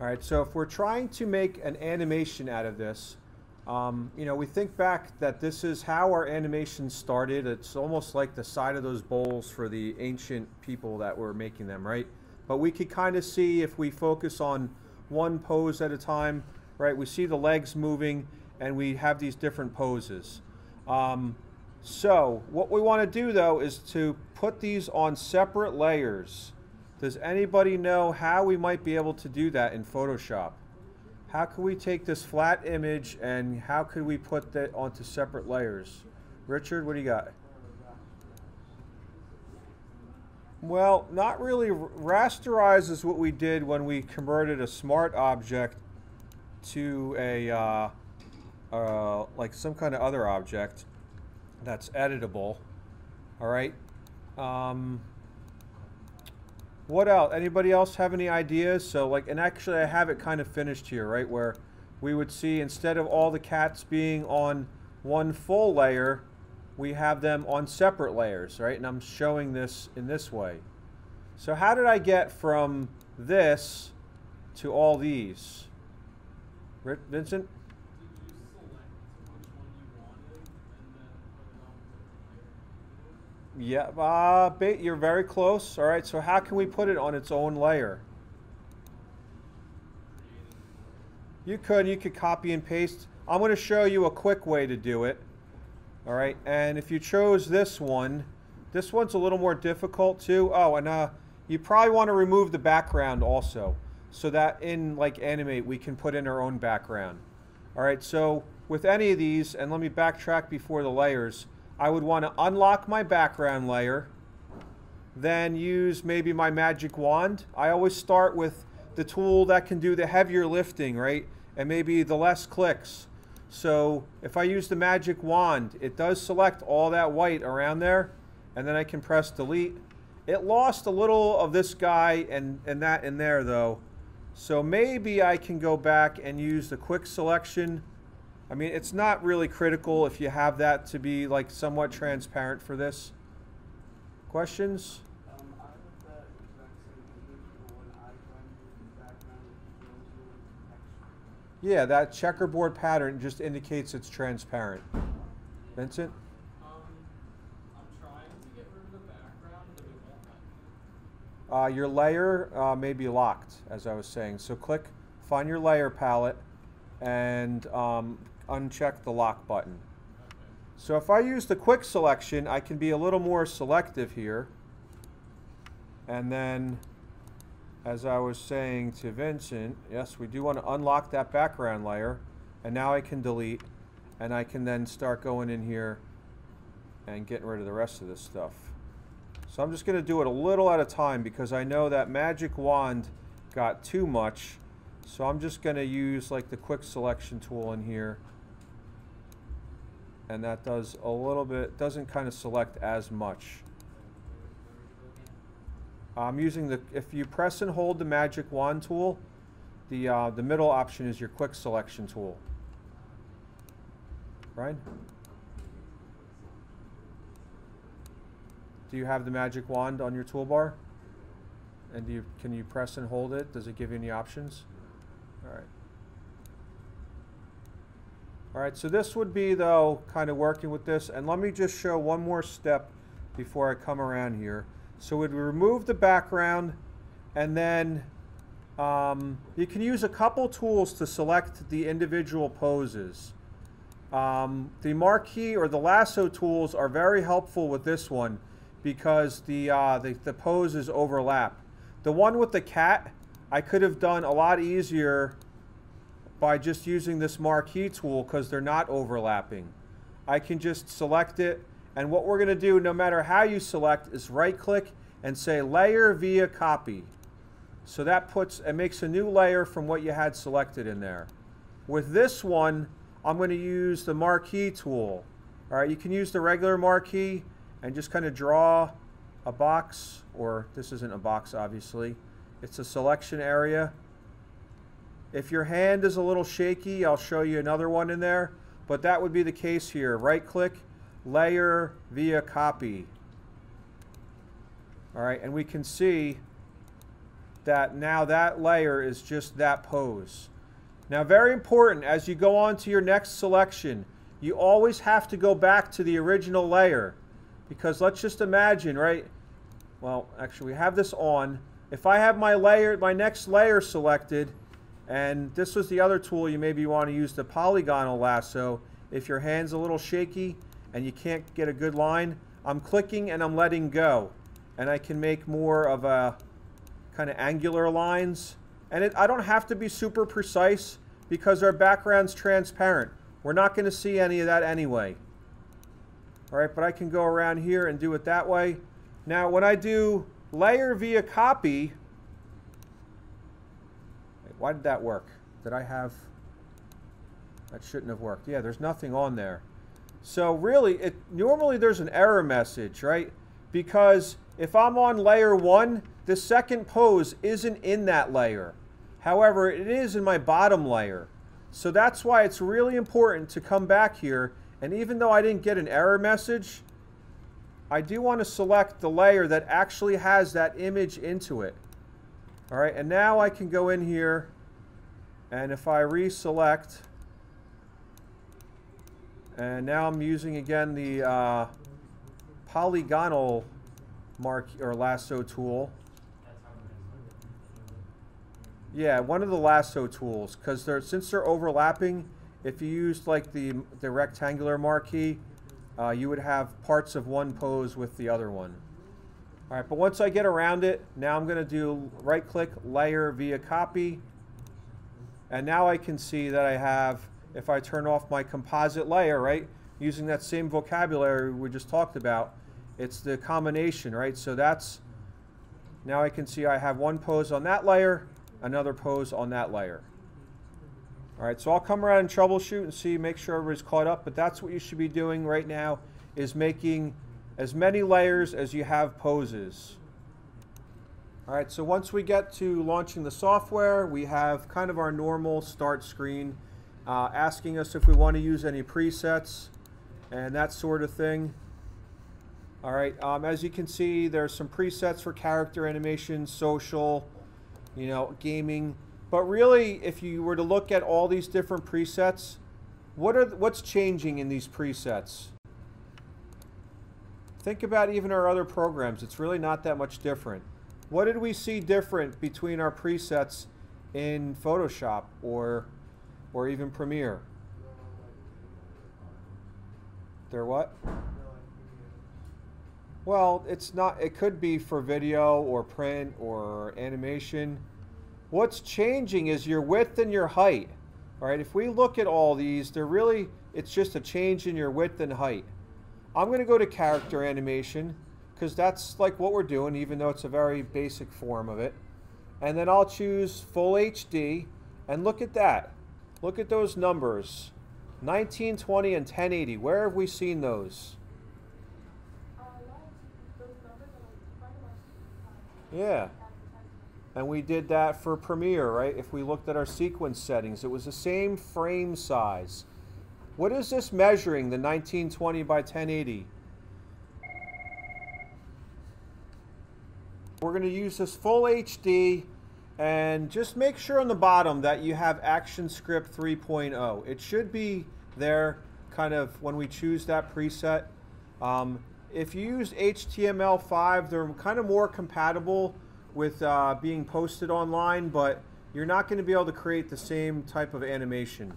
All right, so if we're trying to make an animation out of this, um, you know, we think back that this is how our animation started. It's almost like the side of those bowls for the ancient people that were making them, right? But we could kind of see if we focus on one pose at a time, right? We see the legs moving and we have these different poses. Um, so what we want to do though is to put these on separate layers. Does anybody know how we might be able to do that in Photoshop? How can we take this flat image and how could we put that onto separate layers? Richard, what do you got? Well, not really. Rasterize is what we did when we converted a smart object to a, uh, uh, like some kind of other object that's editable. All right. Um, what else? Anybody else have any ideas? So like, and actually I have it kind of finished here, right? Where we would see instead of all the cats being on one full layer, we have them on separate layers, right? And I'm showing this in this way. So how did I get from this to all these? Vincent? Yeah, uh, you're very close. All right, so how can we put it on its own layer? You could, you could copy and paste. I'm going to show you a quick way to do it. All right, and if you chose this one, this one's a little more difficult too. Oh, and uh, you probably want to remove the background also, so that in like Animate we can put in our own background. All right, so with any of these, and let me backtrack before the layers, I would want to unlock my background layer, then use maybe my magic wand. I always start with the tool that can do the heavier lifting, right? And maybe the less clicks. So if I use the magic wand, it does select all that white around there, and then I can press delete. It lost a little of this guy and, and that in there though. So maybe I can go back and use the quick selection. I mean, it's not really critical if you have that to be like somewhat transparent for this. Questions? Yeah, that checkerboard pattern just indicates it's transparent. Vincent? Uh, your layer uh, may be locked, as I was saying. So click, find your layer palette, and um, uncheck the lock button. So if I use the quick selection, I can be a little more selective here. And then as I was saying to Vincent, yes, we do want to unlock that background layer. And now I can delete. And I can then start going in here and getting rid of the rest of this stuff. So I'm just going to do it a little at a time because I know that magic wand got too much. So I'm just going to use like the quick selection tool in here. And that does a little bit, doesn't kind of select as much. I'm using the, if you press and hold the magic wand tool, the, uh, the middle option is your quick selection tool. Right? Do you have the magic wand on your toolbar? And you, can you press and hold it? Does it give you any options? All right. All right, so this would be, though, kind of working with this. And let me just show one more step before I come around here. So we'd remove the background and then um, you can use a couple tools to select the individual poses. Um, the marquee or the lasso tools are very helpful with this one because the, uh, the, the poses overlap. The one with the cat, I could have done a lot easier by just using this marquee tool because they're not overlapping. I can just select it and what we're going to do, no matter how you select, is right click and say layer via copy. So that puts, and makes a new layer from what you had selected in there. With this one, I'm going to use the marquee tool. All right, you can use the regular marquee and just kind of draw a box, or this isn't a box, obviously. It's a selection area. If your hand is a little shaky, I'll show you another one in there, but that would be the case here. Right click, layer via copy. All right, and we can see that now that layer is just that pose. Now very important, as you go on to your next selection, you always have to go back to the original layer. Because let's just imagine, right? Well, actually we have this on. If I have my layer, my next layer selected, and this was the other tool you maybe want to use the polygonal lasso. If your hand's a little shaky and you can't get a good line, I'm clicking and I'm letting go. And I can make more of a kind of angular lines. And it, I don't have to be super precise because our background's transparent. We're not going to see any of that anyway. All right, but I can go around here and do it that way. Now, when I do layer via copy, why did that work? Did I have... That shouldn't have worked. Yeah, there's nothing on there. So really, it normally there's an error message, right? Because if I'm on layer 1, the second pose isn't in that layer. However, it is in my bottom layer. So that's why it's really important to come back here. And even though I didn't get an error message, I do want to select the layer that actually has that image into it. All right, and now I can go in here, and if I reselect, and now I'm using again the uh, polygonal mark or lasso tool. Yeah, one of the lasso tools, because they're since they're overlapping, if you used like the the rectangular marquee, uh, you would have parts of one pose with the other one. All right, but once I get around it, now I'm going to do right-click, layer via copy. And now I can see that I have, if I turn off my composite layer, right, using that same vocabulary we just talked about, it's the combination, right? So that's, now I can see I have one pose on that layer, another pose on that layer. All right, so I'll come around and troubleshoot and see, make sure everybody's caught up, but that's what you should be doing right now is making as many layers as you have poses. All right, so once we get to launching the software, we have kind of our normal start screen uh, asking us if we want to use any presets and that sort of thing. All right, um, as you can see, there's some presets for character animation, social, you know, gaming. But really, if you were to look at all these different presets, what are what's changing in these presets? Think about even our other programs. It's really not that much different. What did we see different between our presets in Photoshop or, or even Premiere? They're what? Well, it's not, it could be for video or print or animation. What's changing is your width and your height. All right, if we look at all these, they're really, it's just a change in your width and height. I'm going to go to character animation because that's like what we're doing, even though it's a very basic form of it. And then I'll choose full HD and look at that. Look at those numbers. 1920 and 1080. Where have we seen those? Yeah. And we did that for Premiere, right? If we looked at our sequence settings, it was the same frame size. What is this measuring, the 1920 by 1080? We're going to use this full HD and just make sure on the bottom that you have ActionScript 3.0. It should be there kind of when we choose that preset. Um, if you use HTML5, they're kind of more compatible with uh, being posted online, but you're not going to be able to create the same type of animation.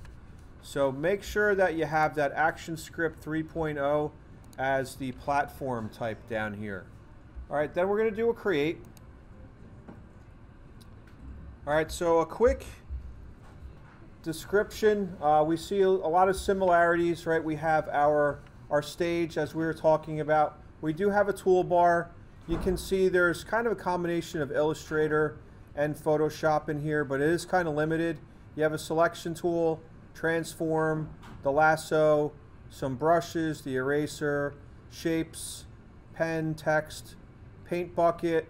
So make sure that you have that ActionScript 3.0 as the platform type down here. All right, then we're going to do a create. All right, so a quick description. Uh, we see a, lot of similarities, right? We have our, our stage as we were talking about. We do have a toolbar. You can see there's kind of a combination of Illustrator and Photoshop in here, but it is kind of limited. You have a selection tool, transform, the lasso, some brushes, the eraser, shapes, pen, text, paint bucket,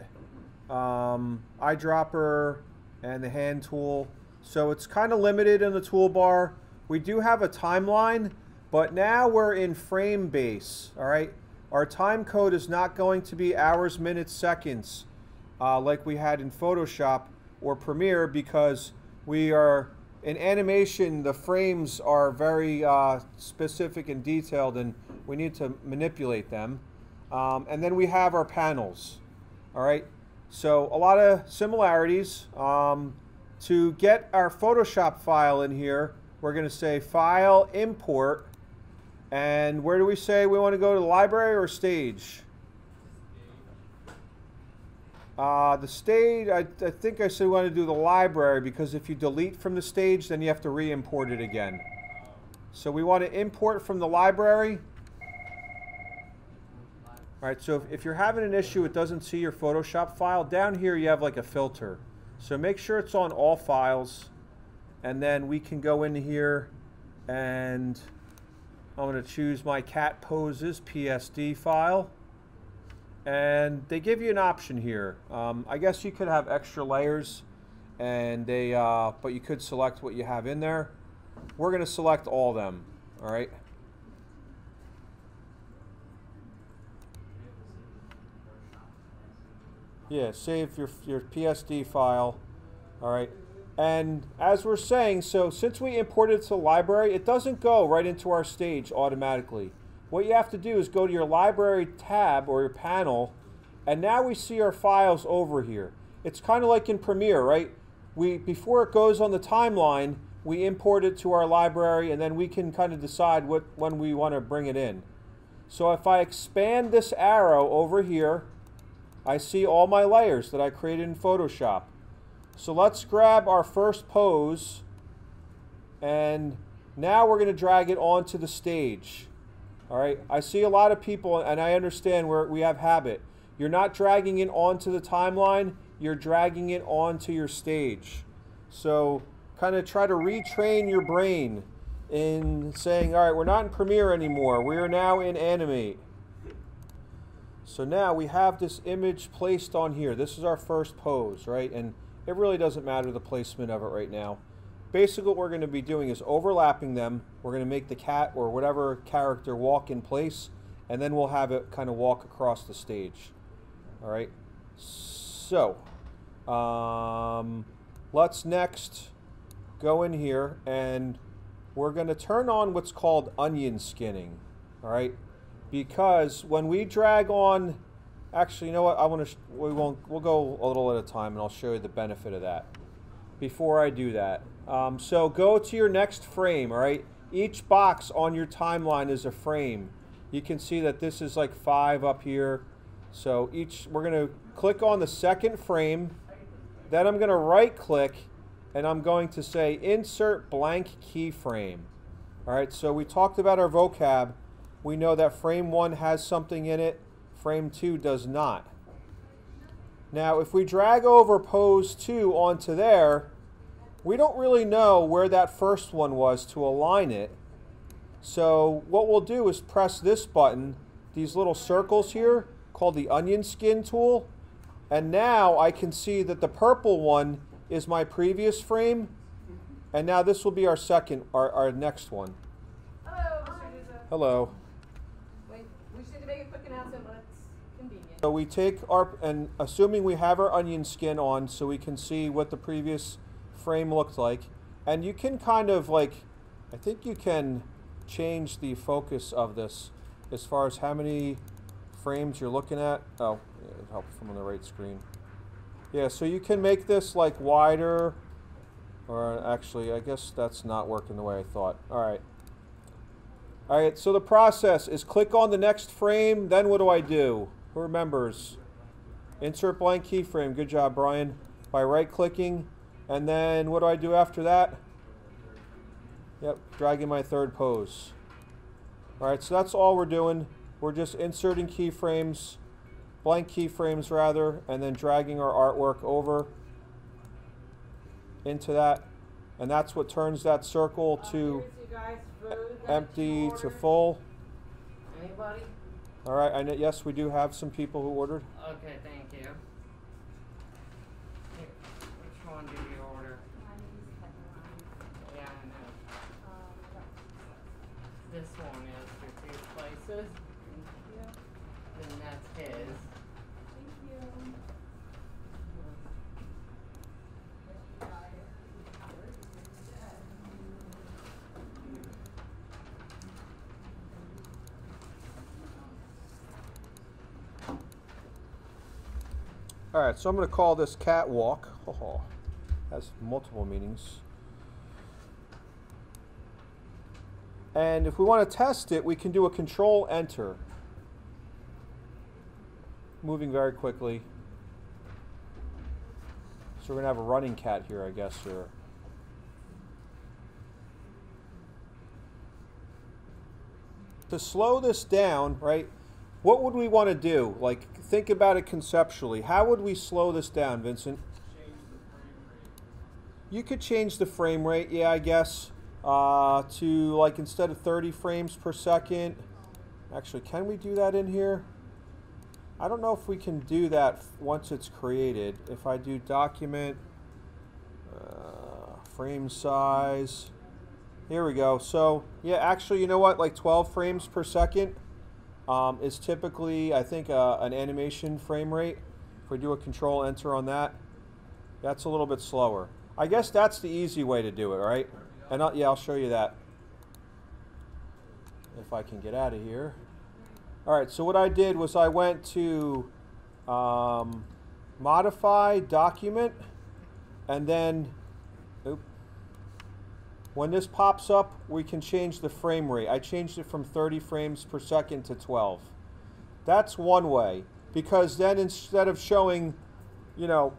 um, eyedropper, and the hand tool. So it's kind of limited in the toolbar. We do have a timeline, but now we're in frame base, all right? Our time code is not going to be hours, minutes, seconds. uh, like we had in Photoshop or Premiere because we are in animation the frames are very uh, specific and detailed and we need to manipulate them. Um, and then we have our panels all right? So a lot of similarities. Um, to get our Photoshop file in here we're going to say file import. And where do we say we want to go to the library or stage uh, the stage, I, I think I said we want to do the library because if you delete from the stage, then you have to re-import it again. So we want to import from the library. All right, so if, if you're having an issue, it doesn't see your Photoshop file, down here you have like a filter. So make sure it's on all files, and then we can go in here and I'm going to choose my cat poses PSD file. And they give you an option here. Um, I guess you could have extra layers, and they, uh, but you could select what you have in there. We're going to select all them. All right. Yeah, save your your PSD file. All right. And as we're saying, so since we imported it to the library, it doesn't go right into our stage automatically. What you have to do is go to your library tab or your panel, and now we see our files over here. It's kind of like in Premiere, right? We Before it goes on the timeline, we import it to our library, and then we can kind of decide what when we want to bring it in. So if I expand this arrow over here, I see all my layers that I created in Photoshop. So let's grab our first pose, and now we're going to drag it onto the stage. All right, I see a lot of people, and I understand where we have habit. You're not dragging it onto the timeline, you're dragging it onto your stage. So kind of try to retrain your brain in saying, all right, we're not in Premiere anymore. We are now in Animate. So now we have this image placed on here. This is our first pose, right? And it really doesn't matter the placement of it right now basically what we're going to be doing is overlapping them. We're going to make the cat or whatever character walk in place, and then we'll have it kind of walk across the stage. All right. So, um, let's next go in here and we're going to turn on what's called onion skinning. All right. Because when we drag on, actually, you know what? I want to. We won't. We'll go a little at a time, and I'll show you the benefit of that. Before I do that, um, so go to your next frame, all right? Each box on your timeline is a frame. You can see that this is like five up here. So each, we're gonna click on the second frame, then I'm gonna right click and I'm going to say insert blank keyframe. All right, so we talked about our vocab. We know that frame one has something in it, frame two does not. Now, if we drag over pose two onto there, we don't really know where that first one was to align it. So what we'll do is press this button, these little circles here, called the onion skin tool. And now I can see that the purple one is my previous frame. And now this will be our second, our, our next one. Hello. Hello. Wait, we to make a quick announcement when it's convenient. So we take our, and assuming we have our onion skin on so we can see what the previous frame looked like. And you can kind of like, I think you can change the focus of this as far as how many frames you're looking at. Oh, it from on the right screen. Yeah, so you can make this like wider, or actually, I guess that's not working the way I thought. All right. All right, so the process is click on the next frame, then what do I do? Who remembers? Insert blank keyframe. Good job, Brian. By right clicking, and then what do I do after that? Yep, dragging my third pose. All right, so that's all we're doing. We're just inserting keyframes, blank keyframes rather, and then dragging our artwork over into that. And that's what turns that circle to here's you guys' food that empty to full. Anybody? All right, I know, yes, we do have some people who ordered. Okay, thank you. Here, which one do you This one is for two places. Thank you. Then that's his. Thank you. All right, so I'm going to call this catwalk. Oh, has multiple meanings. And if we want to test it, we can do a control enter. Moving very quickly. So we're going to have a running cat here, I guess, or to slow this down, right? What would we want to do? Like, think about it conceptually. How would we slow this down, Vincent? You could change the frame rate, yeah, I guess, uh, to like instead of 30 frames per second. Actually, can we do that in here? I don't know if we can do that once it's created. If I do document, uh, frame size, here we go. So, yeah, actually, you know what? Like 12 frames per second um, is typically, I think, uh, an animation frame rate. If we do a control enter on that, that's a little bit slower. I guess that's the easy way to do it, right? And I'll, yeah, I'll show you that. If I can get out of here. All right, so what I did was I went to um, modify document and then when this pops up, we can change the frame rate. I changed it from 30 frames per second to 12. That's one way, because then instead of showing, you know,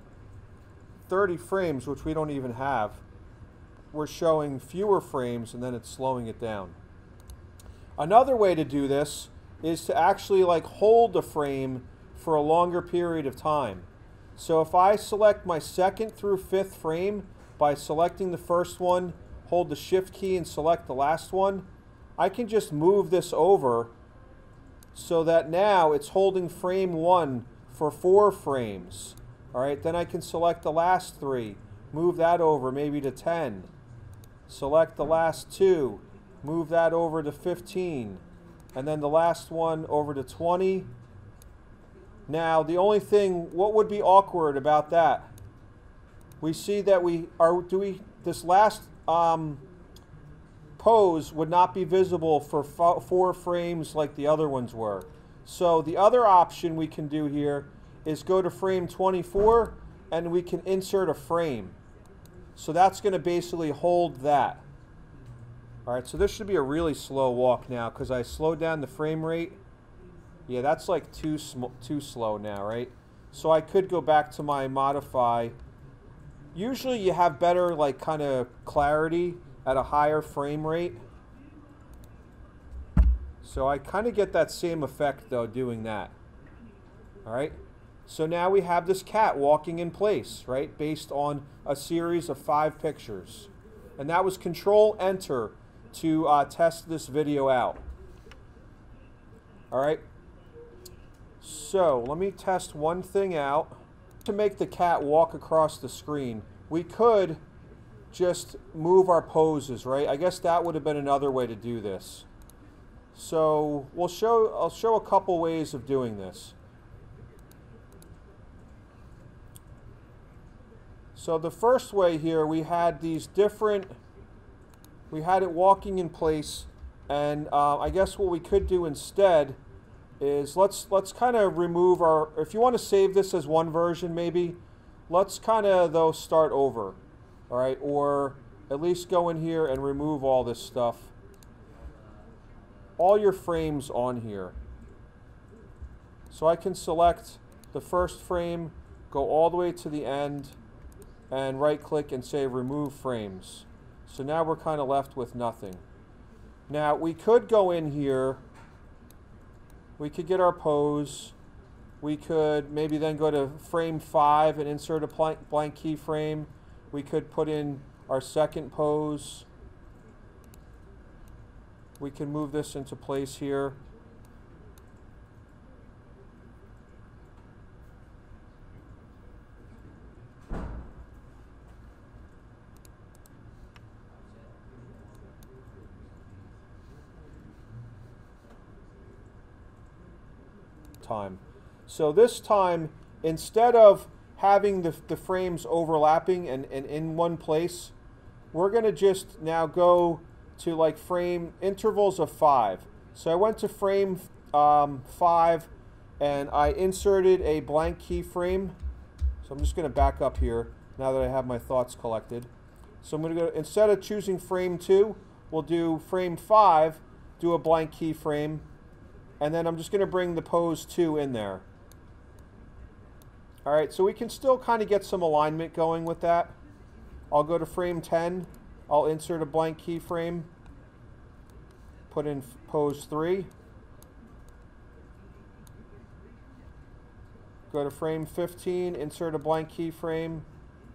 30 frames, which we don't even have, we're showing fewer frames and then it's slowing it down. Another way to do this is to actually like hold the frame for a longer period of time. So if I select my second through fifth frame by selecting the first one hold the shift key and select the last one, I can just move this over so that now it's holding frame one for four frames. All right, then I can select the last three, move that over maybe to 10. Select the last two, move that over to 15. And then the last one over to 20. Now, the only thing, what would be awkward about that? We see that we are, do we, this last um, pose would not be visible for four frames like the other ones were. So the other option we can do here is go to frame 24 and we can insert a frame. So that's going to basically hold that. All right, so this should be a really slow walk now because I slowed down the frame rate. Yeah, that's like too, too slow now, right? So I could go back to my modify Usually you have better like kind of clarity at a higher frame rate. So I kind of get that same effect though doing that. All right. So now we have this cat walking in place, right? Based on a series of five pictures. And that was control enter to uh, test this video out. All right. So let me test one thing out to make the cat walk across the screen, we could just move our poses, right? I guess that would have been another way to do this. So we'll show, I'll show a couple ways of doing this. So the first way here, we had these different, we had it walking in place, and uh, I guess what we could do instead is let's let's kind of remove our, if you want to save this as one version maybe, let's kind of though start over, all right, or at least go in here and remove all this stuff. All your frames on here. So I can select the first frame, go all the way to the end, and right click and say remove frames. So now we're kind of left with nothing. Now we could go in here we could get our pose. We could maybe then go to frame 5 and insert a blank, blank keyframe. We could put in our second pose. We can move this into place here. time. So this time, instead of having the, the frames overlapping and, and in one place, we're going to just now go to like frame intervals of five. So I went to frame um, five and I inserted a blank keyframe So I'm just going to back up here now that I have my thoughts collected. So I'm going to go, instead of choosing frame two, we'll do frame five, do a blank keyframe, and then I'm just going to bring the pose two in there. All right, so we can still kind of get some alignment going with that. I'll go to frame 10. I'll insert a blank keyframe, put in pose 3. Go to frame 15, insert a blank keyframe,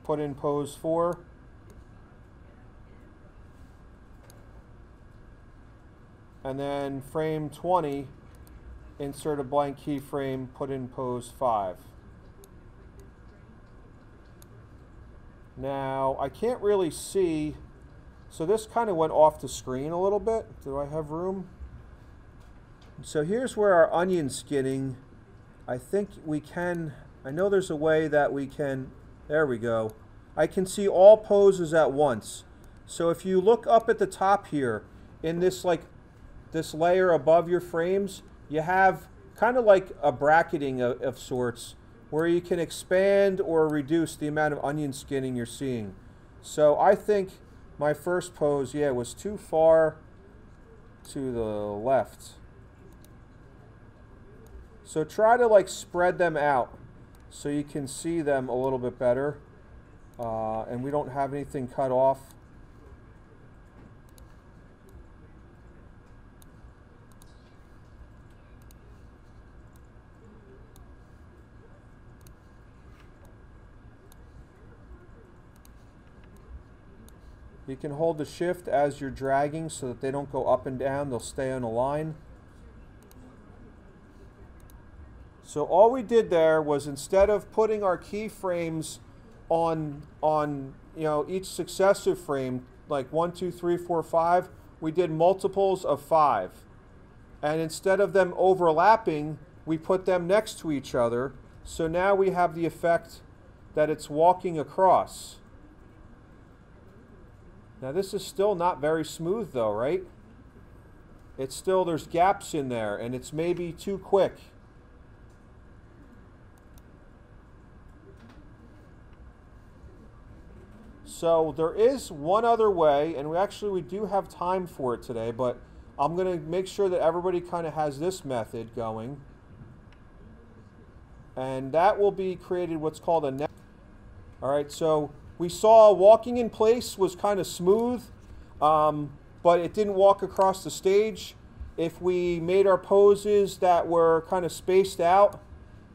put in pose 4. And then frame 20, insert a blank keyframe, put in pose 5. Now, I can't really see, so this kind of went off the screen a little bit. Do I have room? So here's where our onion skinning, I think we can, I know there's a way that we can, there we go. I can see all poses at once. So if you look up at the top here, in this like, this layer above your frames, you have kind of like a bracketing of, of sorts where you can expand or reduce the amount of onion skinning you're seeing. So I think my first pose, yeah, was too far to the left. So try to like spread them out so you can see them a little bit better. Uh, and we don't have anything cut off. You can hold the shift as you're dragging so that they don't go up and down, they'll stay on a line. So all we did there was instead of putting our keyframes on, on you know, each successive frame, like one, two, three, four, five, we did multiples of five. And instead of them overlapping, we put them next to each other. So now we have the effect that it's walking across. Now this is still not very smooth though, right? It's still, there's gaps in there and it's maybe too quick. So there is one other way, and we actually we do have time for it today, but I'm going to make sure that everybody kind of has this method going. And that will be created what's called a net. All right, so we saw walking in place was kind of smooth, um, but it didn't walk across the stage. If we made our poses that were kind of spaced out,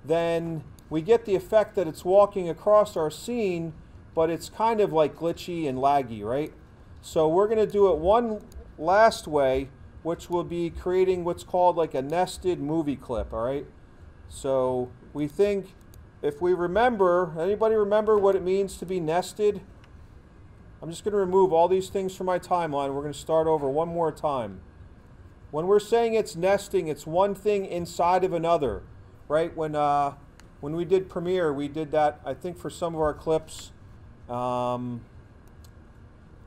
then we get the effect that it's walking across our scene, but it's kind of like glitchy and laggy, right? So we're going to do it one last way, which will be creating what's called like a nested movie clip, all right? So we think if we remember, anybody remember what it means to be nested? I'm just going to remove all these things from my timeline. We're going to start over one more time. When we're saying it's nesting, it's one thing inside of another, right? When, uh, when we did Premiere, we did that, I think, for some of our clips. Um,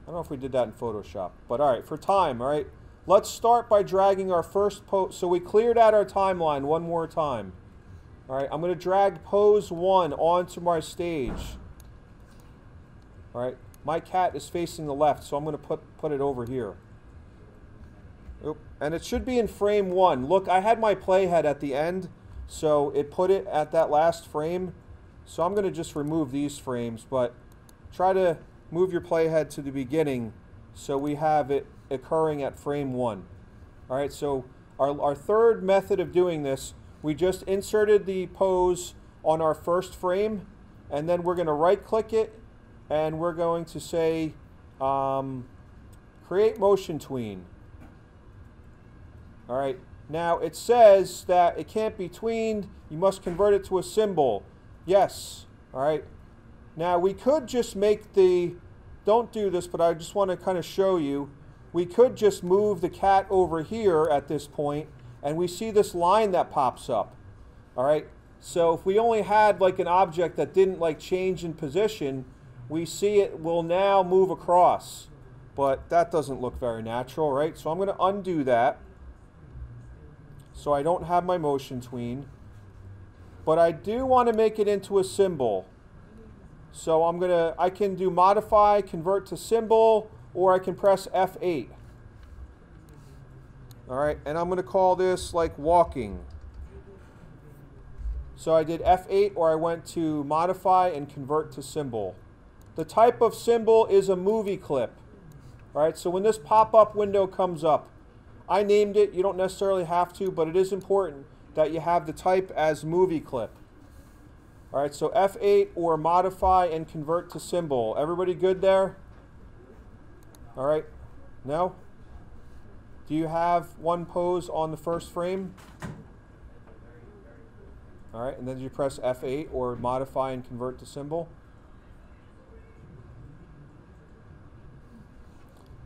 I don't know if we did that in Photoshop, but all right, for time, all right? Let's start by dragging our first post. So we cleared out our timeline one more time. All right, I'm going to drag pose one onto my stage. All right, my cat is facing the left, so I'm going to put, put it over here. Oop. And it should be in frame one. Look, I had my playhead at the end, so it put it at that last frame. So I'm going to just remove these frames, but try to move your playhead to the beginning so we have it occurring at frame one. All right, so our, our third method of doing this we just inserted the pose on our first frame and then we're going to right click it and we're going to say um, create motion tween. All right, now it says that it can't be tweened, you must convert it to a symbol. Yes, all right. Now we could just make the, don't do this, but I just want to kind of show you, we could just move the cat over here at this point and we see this line that pops up. All right. So if we only had like an object that didn't like change in position, we see it will now move across. But that doesn't look very natural, right? So I'm going to undo that. So I don't have my motion tween. But I do want to make it into a symbol. So I'm gonna, I can do modify, convert to symbol, or I can press F8. All right, and I'm gonna call this like walking. So I did F8 or I went to modify and convert to symbol. The type of symbol is a movie clip. All right, so when this pop-up window comes up, I named it, you don't necessarily have to, but it is important that you have the type as movie clip. All right, so F8 or modify and convert to symbol. Everybody good there? All right, no? Do you have one pose on the first frame? All right, and then you press F8 or modify and convert to symbol.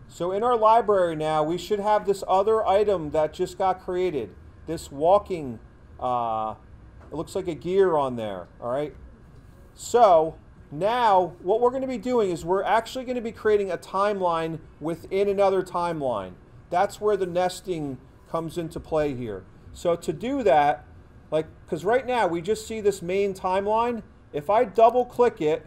So in our library now, we should have this other item that just got created. This walking, uh, it looks like a gear on there, all right? So now what we're going to be doing is we're actually going to be creating a timeline within another timeline. That's where the nesting comes into play here. So to do that, like, because right now we just see this main timeline. If I double click it,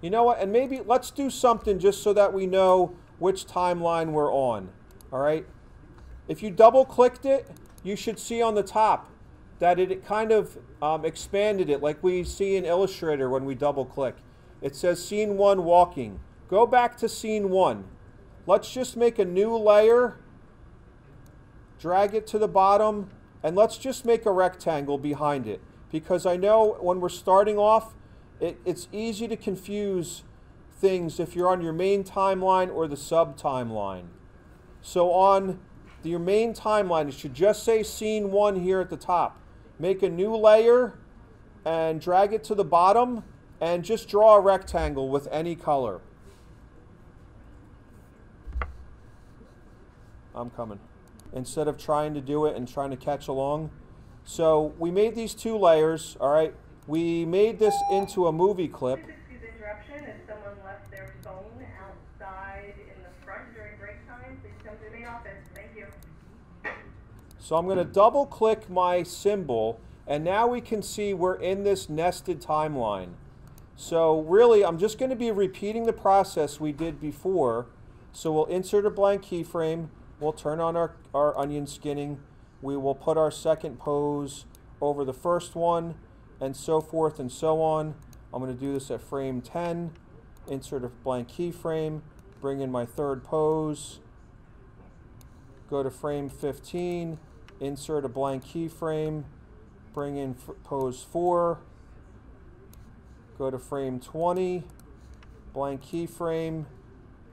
you know what? And maybe let's do something just so that we know which timeline we're on. All right. If you double clicked it, you should see on the top that it kind of um, expanded it like we see in Illustrator when we double click. It says scene one walking. Go back to scene one. Let's just make a new layer, drag it to the bottom, and let's just make a rectangle behind it. Because I know when we're starting off, it, it's easy to confuse things if you're on your main timeline or the sub timeline. So on the, your main timeline, it should just say scene one here at the top. Make a new layer and drag it to the bottom and just draw a rectangle with any color. I'm coming. Instead of trying to do it and trying to catch along. So we made these two layers, all right? We made this into a movie clip. Excuse the interruption. If someone left their phone outside in the front during break time, please come to the main office. Thank you. So I'm going to double click my symbol and now we can see we're in this nested timeline. So really I'm just going to be repeating the process we did before. So we'll insert a blank keyframe, we'll turn on our, our onion skinning, we will put our second pose over the first one and so forth and so on. I'm going to do this at frame 10, insert a blank keyframe, bring in my third pose, go to frame 15, insert a blank keyframe, bring in pose 4, go to frame 20, blank keyframe,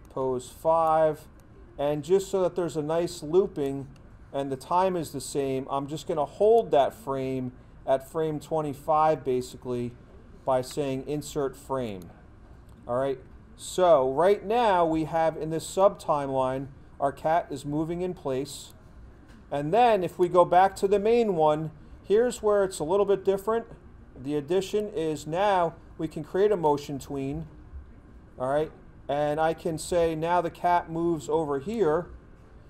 pose 5, and just so that there's a nice looping and the time is the same, I'm just going to hold that frame at frame 25 basically by saying insert frame. All right, so right now we have in this sub timeline, our cat is moving in place. And then if we go back to the main one, here's where it's a little bit different. The addition is now we can create a motion tween. All right, and I can say now the cat moves over here.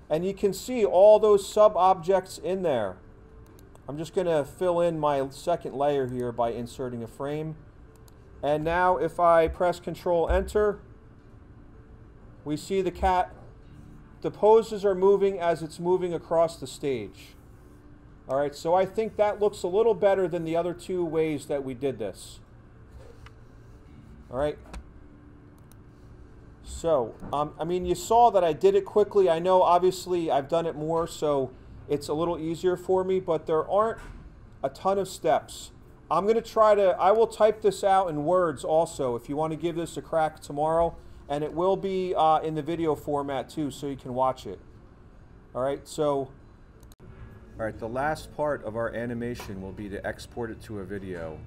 And you can see all those sub objects in there. I'm just going to fill in my second layer here by inserting a frame. And now if I press Control Enter, we see the cat, the poses are moving as it's moving across the stage. All right, so I think that looks a little better than the other two ways that we did this. All right. So, um, I mean, you saw that I did it quickly. I know, obviously, I've done it more, so it's a little easier for me, but there aren't a ton of steps. I'm going to try to, I will type this out in words also if you want to give this a crack tomorrow, and it will be uh, in the video format too, so you can watch it. All right, so. All right, the last part of our animation will be to export it to a video.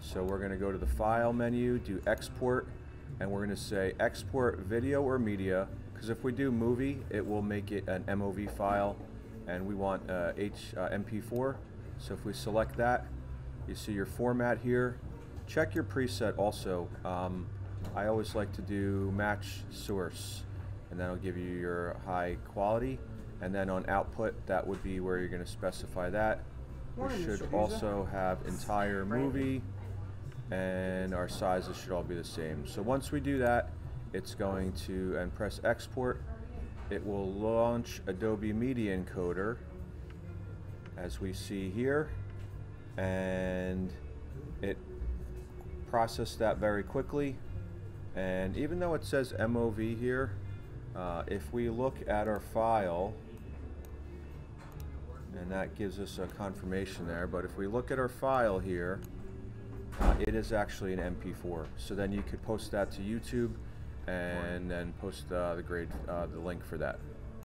So we're going to go to the File menu, do Export, and we're going to say Export Video or Media, because if we do Movie, it will make it an MOV file and we want uh, H, uh, MP4. So if we select that, you see your format here. Check your preset also. Um, I always like to do match source, and that'll give you your high quality. And then on output, that would be where you're going to specify that. We should also have entire movie, and our sizes should all be the same. So once we do that, it's going to, and press export, it will launch Adobe Media Encoder, as we see here, and it processed that very quickly. And even though it says MOV here, uh, if we look at our file, and that gives us a confirmation there, but if we look at our file here, uh, it is actually an MP4. So then you could post that to YouTube and then post uh, the grade, uh, the link for that.